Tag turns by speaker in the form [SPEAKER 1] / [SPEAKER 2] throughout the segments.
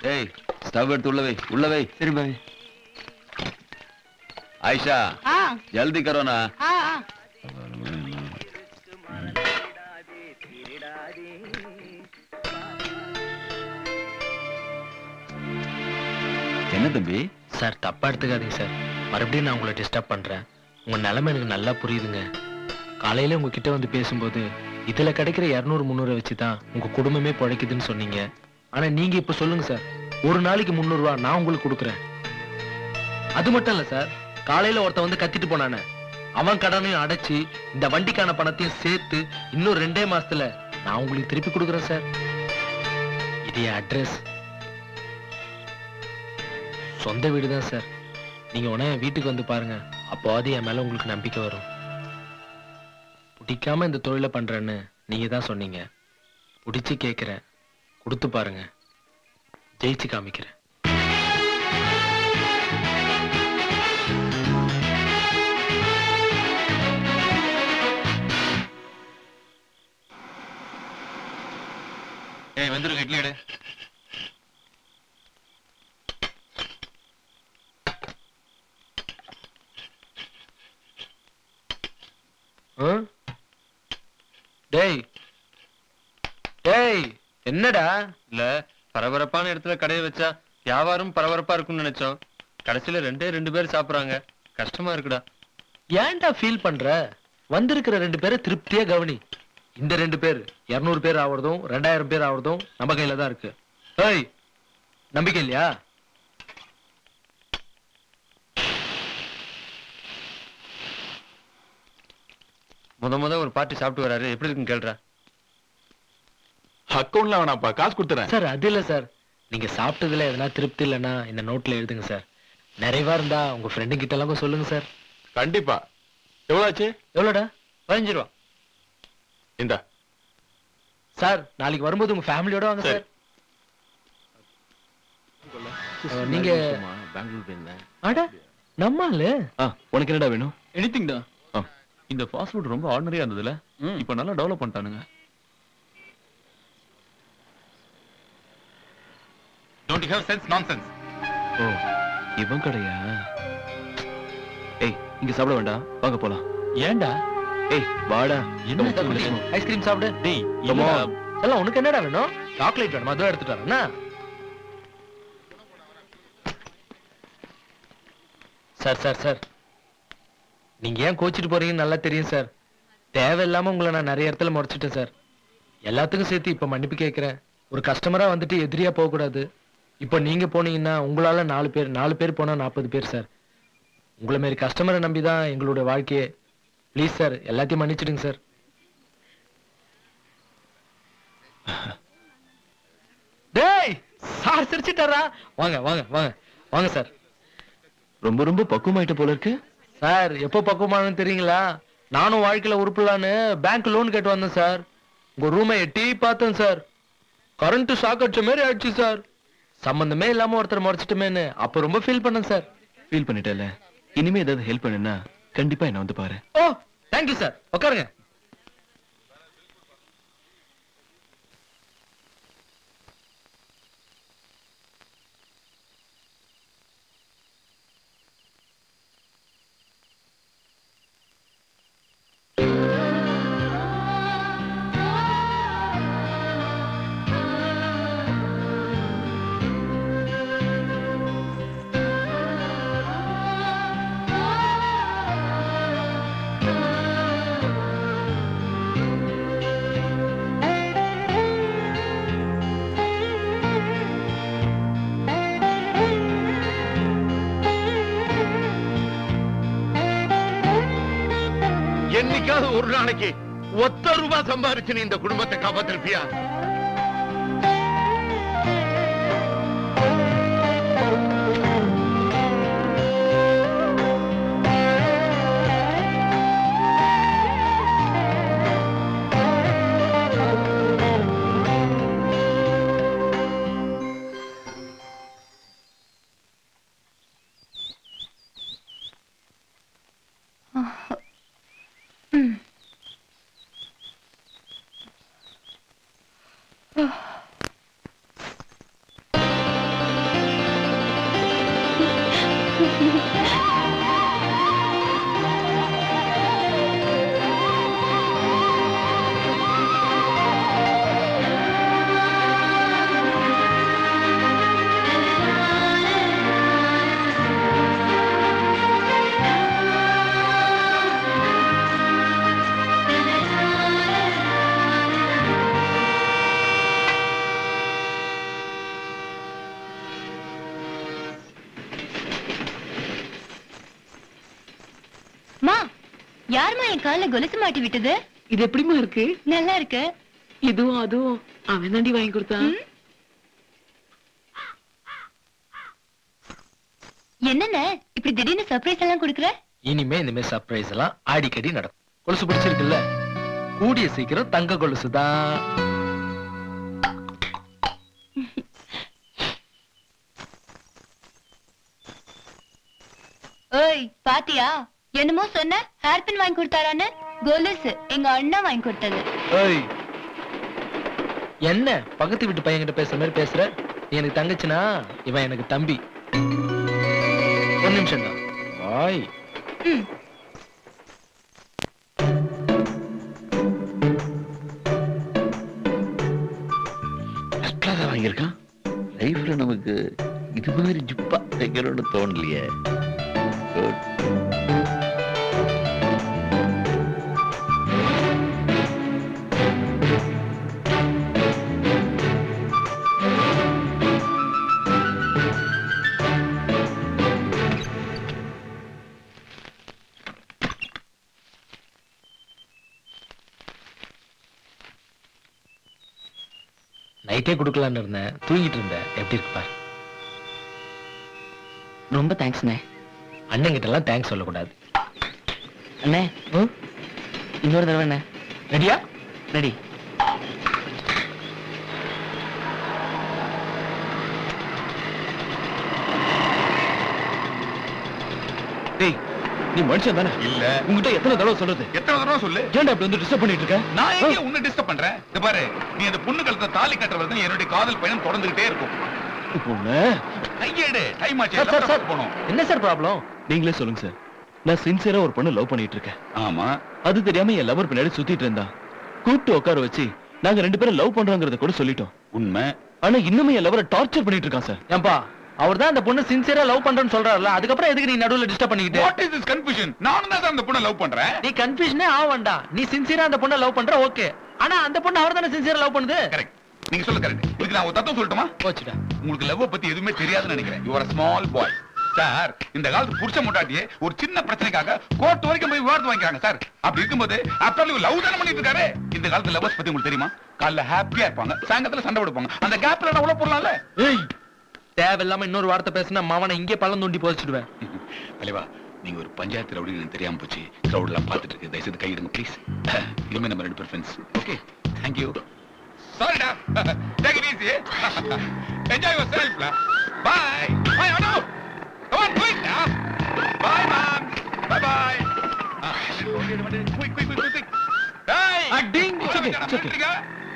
[SPEAKER 1] ஏய் ஸ்டவ் எடுத்து உள்ளவை உள்ளவை
[SPEAKER 2] சரி பாவி
[SPEAKER 1] ஆயிஷா ஜல்தி கரோனா. என்ன தம்பி?
[SPEAKER 3] சார் தப்பா எடுத்துக்காதீங்க சார். மறுபடியும் நான் உங்களை டிஸ்டர்ப் பண்றேன். உங்க நிலைமை எனக்கு நல்லா புரியுதுங்க. காலையில உங்ககிட்ட வந்து பேசும்போது இதுல கிடைக்கிற இரநூறு முந்நூறு வச்சுதான் உங்க குடும்பமே பிழைக்குதுன்னு சொன்னீங்க. ஆனா நீங்க இப்ப சொல்லுங்க சார். ஒரு நாளைக்கு முந்நூறு ரூபா நான் உங்களுக்கு கொடுக்குறேன். அது மட்டும் இல்ல சார். காலையில ஒருத்தன் வந்து கத்திட்டு போனானே. அவன் கடனையும் அடைச்சு இந்த வண்டிக்கான பணத்தையும் சேர்த்து இன்னும் ரெண்டே மாசத்துல நான் உங்களுக்கு திருப்பி கொடுக்குறேன் சார். இது என் அட்ரஸ் சொந்த வீடு தான் சார். நீங்க உடனே வீட்டுக்கு வந்து பாருங்க. அப்போது என் மேல உங்களுக்கு நம்பிக்கை வரும். பிடிக்காம இந்த தொழிலை பண்றேன்னு நீங்க தான் சொன்னீங்க. பிடிச்சு கேட்கிறேன் கொடுத்து பாருங்க. ஜெயிச்சு காமிக்கிறேன்.
[SPEAKER 2] ஏய் வந்துருங்க இட்லி எடு.
[SPEAKER 3] டேய். டேய். என்னடா?
[SPEAKER 2] இல்ல பரபரப்பான இடத்துல கடையை வச்சா வியாபாரம் பரபரப்பா இருக்கும்னு நினைச்சோம். கடைசியில ரெண்டே ரெண்டு பேர் சாப்பிடுறாங்க. கஷ்டமா இருக்குடா.
[SPEAKER 3] ஏன்டா ஃபீல் பண்ற? வந்திருக்கிற ரெண்டு பேரை திருப்தியா கவனி. இந்த ரெண்டு பேர் இருநூறு பேர் ஆவறதும் ரெண்டாயிரம் பேர் ஆவறதும் நம்ம கையில தான் இருக்கு. ஏய் நம்பிக்கை இல்லையா?
[SPEAKER 2] முத முத ஒரு பாட்டி சாப்பிட்டு வராரு. எப்படி இருக்குன்னு கேள்றா.
[SPEAKER 1] அக்கௌண்ட்ல வேணாப்பா காசு கொடுத்துறேன்.
[SPEAKER 3] சார் அது இல்ல சார். நீங்க சாப்பிட்டதுல எதனா திருப்தி இல்லைன்னா இந்த நோட்ல எழுதுங்க சார். நிறைவா இருந்தா உங்க ஃப்ரெண்டு கிட்ட எல்லாம் சொல்லுங்க சார்.
[SPEAKER 1] கண்டிப்பா. எவ்வளவு ஆச்சு
[SPEAKER 3] எவ்வளோடா? பதினஞ்சு ரூபா
[SPEAKER 1] இந்த.
[SPEAKER 3] சார் நாளைக்கு வரும்போது உங்க ஃபேமிலியோட வாங்க சார். நீங்க
[SPEAKER 1] பெங்களூர் போயிருந்தேன்.
[SPEAKER 3] அட நம்ம ஆளு.
[SPEAKER 1] உனக்கு என்னடா வேணும்?
[SPEAKER 2] எனிதிங் டா. இந்த ஃபுட் ரொம்ப ஆர்டினரியா இருந்ததுல. இப்போ நல்லா டெவலப் பண்ணிட்டானுங்க.
[SPEAKER 4] Don't you have sense? Nonsense.
[SPEAKER 1] ஓ இவன் கடையா? ஏய் இங்க சாப்பிட வேண்டாம். வாங்க போலாம்.
[SPEAKER 2] ஏன்டா?
[SPEAKER 1] ஏய் வாடா.
[SPEAKER 2] என்ன?
[SPEAKER 3] ஐஸ்கிரீம் சாப்பிடு.
[SPEAKER 2] டேய்.
[SPEAKER 3] எல்லாம் உனக்கு என்னடா வேணும்? சாக்லேட் வேணுமா? அதுவும் எடுத்துட்டு வரேன்னா சார் சார் சார் நீங்க ஏன் கோச்சிட்டு போறீங்கன்னு நல்லா தெரியும் சார் தேவையில்லாம உங்களை நான் நிறைய இடத்துல முறைச்சிட்டேன் சார் எல்லாத்துக்கும் சேர்த்து இப்ப மன்னிப்பு கேட்கிறேன். ஒரு கஸ்டமரா வந்துட்டு எதிரியா போக கூடாது இப்போ நீங்க போனீங்கன்னா உங்களால நாலு பேர் நாலு பேர் போனா நாற்பது பேர் சார். உங்களை மாரி கஸ்டமரை நம்பி தான் எங்களோட வாழ்க்கையே. ப்ளீஸ் சார் எல்லாத்தையும் மன்னிச்சிடுங்க சார் டேய் சார் சிரிச்சிட்டாரா? வாங்க வாங்க வாங்க வாங்க சார்
[SPEAKER 1] ரொம்ப ரொம்ப பக்குவமாயிட்ட போல இருக்கு.
[SPEAKER 3] சார் எப்போ பக்குவமானு தெரியுங்களா? நானும் வாழ்க்கையில உருப்பலான்னு பேங்க் லோன் கேட்டு வந்தேன் சார் உங்க ரூமை எட்டி பார்த்தேன் சார் கரண்ட் ஷாக் அடிச்ச மாதிரி ஆயிடுச்சு சார் சம்பந்தமே இல்லாம ஒருத்தர் முறைச்சிட்டுமேன்னு அப்ப ரொம்ப ஃபீல் பண்ணேன் சார்
[SPEAKER 1] ஃபீல் பண்ணிட்டல இனிமே ஏதாவது ஹெல்ப் பண்ணுனா கண்டிப்பா என்ன வந்து பாரு.
[SPEAKER 3] ஓ தேங்க்யூ சார் உட்காருங்க.
[SPEAKER 4] என்னைக்காவது ஒரு நாளைக்கு ஒத்த ரூபாய் சம்பாரிச்சு நீ இந்த குடும்பத்தை காப்பாத்திருப்பியா?
[SPEAKER 5] யாரும்மா என் கால்ல கொலுசு மாட்டி விட்டது?
[SPEAKER 6] இது எப்படிமா இருக்கு?
[SPEAKER 5] நல்லா இருக்கு.
[SPEAKER 6] இதுவும் அதுவும். அவன் தாண்டி வாங்கி கொடுத்தான்.
[SPEAKER 5] என்னென்ன? இப்படி திடீர்னு சர்ப்ரைஸ் எல்லாம் கொடுக்குற?
[SPEAKER 3] இனிமே இந்த மாதிரி சர்ப்ரைஸ் எல்லாம் அடிக்கடி நடக்கும். கொலுசு பிடிச்சிருக்குல்ல? கூடிய சீக்கிரம் தங்க கொலுசு தான்
[SPEAKER 5] ஓய் பாத்தியா? என்னமோ சொன்ன ஹேர் பின் வாங்கி கொடுத்தாரான்னு? கொலுசு எங்க அண்ணா வாங்கி கொடுத்தது.
[SPEAKER 3] ஏய் என்ன பக்கத்து வீட்டு பையன்கிட்ட பேசுற மாதிரி பேசுற? நீ எனக்கு தங்கச்சினா இவன் எனக்கு தம்பி. ஒரு நிமிஷம் தான். வாய்.
[SPEAKER 4] வாங்கியிருக்கான்? லைஃப்ல நமக்கு இது மாதிரி ஜிப்பா தைக்கணும்னு தோணலையே.
[SPEAKER 3] நைட்டே கொடுக்கலான்னு இருந்தேன். தூங்கிட்டு இருந்தேன். எப்படி இருக்கு பாரு.
[SPEAKER 6] ரொம்ப தேங்க்ஸ்ண்ணே
[SPEAKER 3] அண்ணன் கிட்ட எல்லாம் தேங்க்ஸ் சொல்லக்கூடாது.
[SPEAKER 6] அண்ணே? இன்னொரு தடவை அண்ணே.
[SPEAKER 3] ரெடியா
[SPEAKER 6] ரெடி
[SPEAKER 1] டேய் நீ மனுஷன் தானே?
[SPEAKER 4] இல்ல.
[SPEAKER 1] உங்ககிட்ட எத்தனை தடவை சொல்றது?
[SPEAKER 4] எத்தனை தடவை சொல்லு?
[SPEAKER 1] ஏன்டா அப்படி வந்து டிஸ்டர்ப் பண்ணிட்டு இருக்க?
[SPEAKER 4] நான் எங்க உன்னை டிஸ்டர்ப் பண்றேன்? இந்த பாரு நீ அந்த பொண்ணு கழுத்த தாலி கட்டுற வரைக்கும் என்னுடைய காதல் பயணம் தொடர்ந்துகிட்டே இருக்கும். டைம் ஆச்சு. போகணும்.
[SPEAKER 3] என்ன சார் ப்ராப்ளம்
[SPEAKER 1] நீங்களே சொல்லுங்க சார். நான் சின்சியரா ஒரு பொண்ணு லவ் பண்ணிட்டு இருக்கேன்.
[SPEAKER 4] ஆமா.
[SPEAKER 1] அது தெரியாம என் லவர் பின்னாடி சுத்திட்டு இருந்தா. கூப்பிட்டு உட்கார வச்சு நாங்க ரெண்டு பேரும் லவ் பண்றோங்கிறத கூட சொல்லிட்டோம்.
[SPEAKER 4] உண்மை.
[SPEAKER 1] ஆனா இன்னுமே என் லவரை டார்ச்சர் பண்ணிட்டு இருக்கான் சார்.
[SPEAKER 3] ஏன்பா அவர் தான் அந்த பொண்ணு சின்சியரா லவ் பண்றேன்னு சொல்றாருல அதுக்கப்புறம் எதுக்கு நீ நடுவுல டிஸ்டர்ப் பண்ணிக்கிட்டு?
[SPEAKER 4] வாட் இஸ் திஸ் கன்ஃபியூஷன் நானும் தான் சார் அந்த பொண்ணை லவ் பண்றேன்.
[SPEAKER 3] நீ கன்ஃபியூஷனே ஆக வேண்டாம் நீ சின்சியரா அந்த பொண்ணை லவ் பண்ற ஓகே ஆனா அந்த பொண்ணு அவர் தானே சின்சியரா லவ் பண்ணுது?
[SPEAKER 4] கரெக்ட் நீங்க சொல்ல கரெக்ட் இதுக்கு நான் ஒரு தத்துவம் சொல்லட்டுமா?
[SPEAKER 3] போச்சுடா.
[SPEAKER 4] உங்களுக்கு லவ் பத்தி எதுவுமே தெரியாதுன்னு நினைக்கிறேன். You are small boy sir இந்த காலத்து புருஷ முட்டாட்டியே ஒரு சின்ன பிரச்சனைக்காக கோர்ட் வரைக்கும் போய் விவாதம் வாங்கிக்கிறாங்க சார் அப்படி இருக்கும்போது ஆஃப்டர் லவ் தானே பண்ணிட்டு இருக்காரு? இந்த காலத்து லவ்வர்ஸ் பத்தி உங்களுக்கு தெரியுமா? காலைல ஹாப்பியா இருப்பாங்க சாயங்காலத்துல சண்டை போடுப்பாங்க அந்த கேப்ல நான் உள்ள போடலாம்ல?
[SPEAKER 3] ஏய் தேவையில்லாம இன்னொரு வார்த்தை பேசினா மாவனை இங்கே பள்ளம் தோண்டி போதிச்சிடுவேன்.
[SPEAKER 4] தலைவா நீங்க ஒரு பஞ்சாயத்து ரவுடி எனக்கு தெரியாம போச்சு. கிரௌட் எல்லாம் பார்த்துட்டு இருக்கு. தயவுசெய்து கையிடுங்க ப்ளீஸ் இனிமே நம்ம ரெண்டு பேர் ஃப்ரெண்ட்ஸ் ஓகே தேங்க் யூ சாரிடா take it easy enjoy yourself bye bye Anu come on quick bye ma'am bye bye quick quick quick quick டேய்
[SPEAKER 3] அடிங்.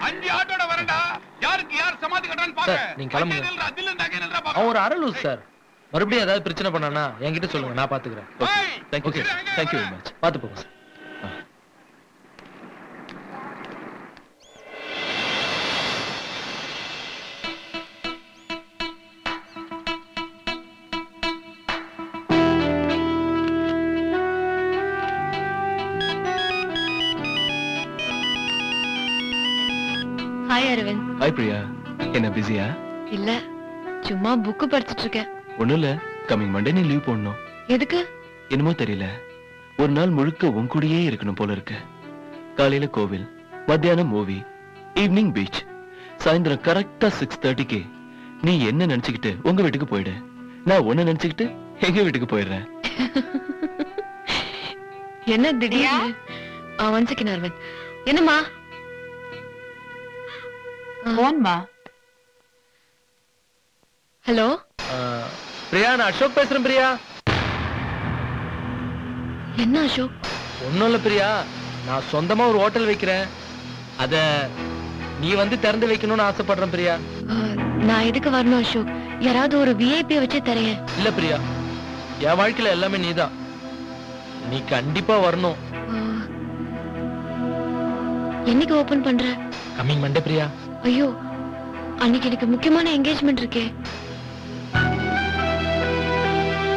[SPEAKER 4] அஞ்சு ஆட்டோட வரேன்டா. யாருக்கு யார் சமாதி கட்டுறான்னு பாக்க
[SPEAKER 3] நீங்க கிளம்புங்க.
[SPEAKER 4] அங்கே நில்றா, தில்லு இருந்தா அங்கே நில்றா பாக்க
[SPEAKER 3] அரலூஸ் சார். மறுபடியும் ஏதாவது பிரச்சனை பண்ணானா என்கிட்ட சொல்லுங்க நான் பாத்துக்கிறேன்!
[SPEAKER 1] Thank you thank you very? மச்
[SPEAKER 3] பாத்து போங்க sir
[SPEAKER 5] hi Aravind
[SPEAKER 1] hi Priya என்ன பிஸியா
[SPEAKER 5] இல்ல. சும்மா புக்கு படிச்சிட்டு இருக்கேன்
[SPEAKER 1] ஒண்ணும் இல்ல கம்மிங் மண்டே நீ லீவ் போடணும்.
[SPEAKER 5] எதுக்கு?
[SPEAKER 1] என்னமோ தெரியல. ஒரு நாள் முழுக்க உன் கூடயே இருக்கணும் போல இருக்கு. காலையில கோவில் மத்தியானம் மூவி ஈவினிங் பீச் சாயந்தரம் கரெக்டா சிக்ஸ் தேர்ட்டிக்கு நீ என்ன நினைச்சுக்கிட்டு உங்க வீட்டுக்கு போயிடு. நான் உன்ன நினைச்சுக்கிட்டு எங்க வீட்டுக்கு போயிடுறேன்.
[SPEAKER 5] என்ன திடீர் ஒன் செகண்ட் அரவிந்த் என்னம்மா? போன்மா ஹலோ
[SPEAKER 3] பிரியா நான் அசோக் பேசுறேன் பிரியா.
[SPEAKER 5] என்ன அசோக்?
[SPEAKER 3] ஒண்ணும் இல்ல பிரியா. நான் சொந்தமா ஒரு ஹோட்டல் வைக்கிறேன். அத நீ வந்து திறந்து வைக்கணும்னு ஆசைப்படுறேன் பிரியா.
[SPEAKER 5] நான் எதுக்கு வரணும் அசோக்? யாராவது ஒரு விஐபி வச்சு தரேன்.
[SPEAKER 3] இல்ல பிரியா. என் வாழ்க்கையில எல்லாமே நீதான். நீ கண்டிப்பா வரணும்.
[SPEAKER 5] என்னைக்கு ஓபன் பண்ற?
[SPEAKER 3] Coming Monday Priya.
[SPEAKER 5] ஐயோ அன்னைக்கு எனக்கு முக்கியமான என்கேஜ்மெண்ட் இருக்கே.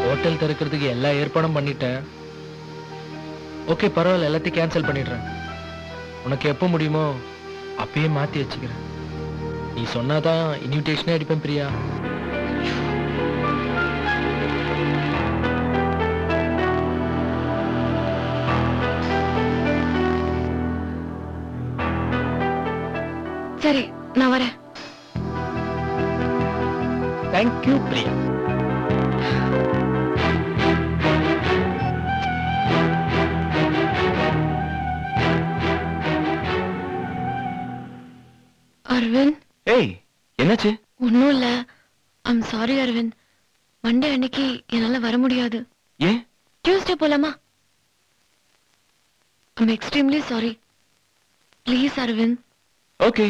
[SPEAKER 3] ஹோட்டல் திறக்கிறதுக்கு எல்லா ஏற்பாடும் பண்ணிட்டேன். ஓகே பரவாயில்ல எல்லாத்தையும் கேன்சல் பண்ணிடுறேன். உனக்கு எப்போ முடியுமோ அப்பயே மாத்தி வச்சுக்கிறேன். நீ சொன்னாதான் இன்விடேஷனே அடிப்பேன் பிரியா.
[SPEAKER 7] நான் வரேன்.
[SPEAKER 3] Thank you Priya
[SPEAKER 7] Aravind?
[SPEAKER 1] ஏய் என்னாச்சு?
[SPEAKER 7] ஒன்றும் இல்லை. I'm sorry Aravind. மண்டே அன்னைக்கு என்னால வர முடியாது.
[SPEAKER 1] ஏன்?
[SPEAKER 7] டியூஸ்டே போலாமா? I'm extremely sorry please Aravind.
[SPEAKER 1] Okay